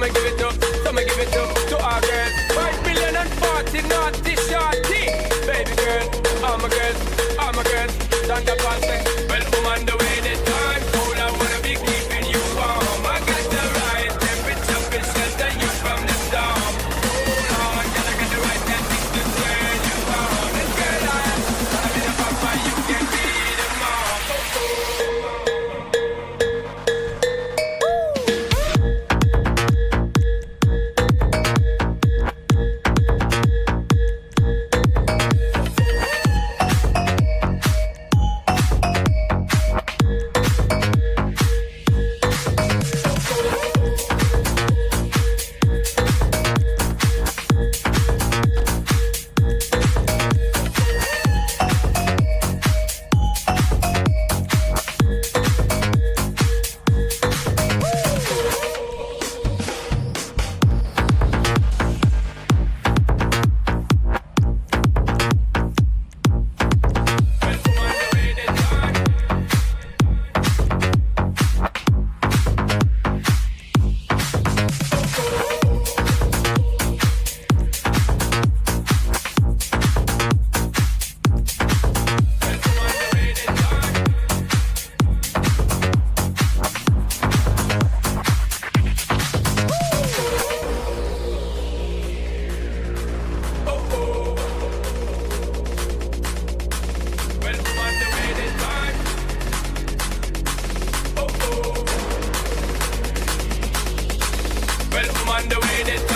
Come and give it up, come and give it up to our girls. Five million and forty naughty shorty. Baby girl, I'm a girl, I'm a girl. Don't girls. Thunder passing. on the way that